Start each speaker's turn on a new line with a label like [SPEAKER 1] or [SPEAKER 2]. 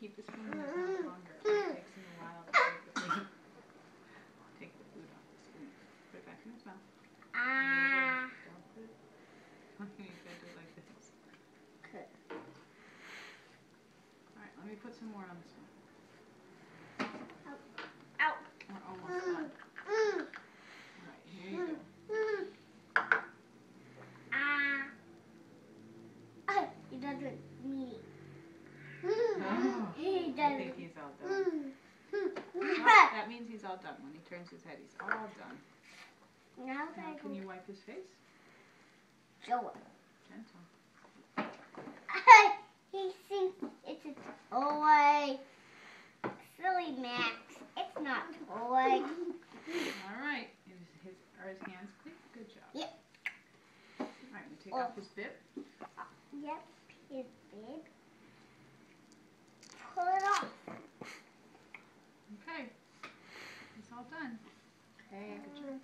[SPEAKER 1] Keep the spoon in his mouth longer. It takes him a while to the food. Off the spoon. Put it back in his mouth.
[SPEAKER 2] Ah.
[SPEAKER 1] This. Alright, let me put some more on this one.
[SPEAKER 2] Ow.
[SPEAKER 1] We're almost done. Alright, here you go.
[SPEAKER 2] Ah. Ah, He doesn't need.
[SPEAKER 1] Oh,
[SPEAKER 2] He
[SPEAKER 1] I think
[SPEAKER 2] doesn't.
[SPEAKER 1] he's all done. Mm, mm, well, mm. that means he's all done. When he turns his head, he's all done.
[SPEAKER 2] Now
[SPEAKER 1] Now, can you wipe his face?
[SPEAKER 2] him.
[SPEAKER 1] Gentle.
[SPEAKER 2] he thinks it's a toy. Silly Max. It's not a toy.
[SPEAKER 1] Alright. Is his, are his hands clean? Good job.
[SPEAKER 2] Yep.
[SPEAKER 1] Alright, we take
[SPEAKER 2] Oh.
[SPEAKER 1] off
[SPEAKER 2] his bib. Pull it off.
[SPEAKER 1] Okay. He's all done.
[SPEAKER 2] Okay.
[SPEAKER 1] Good job.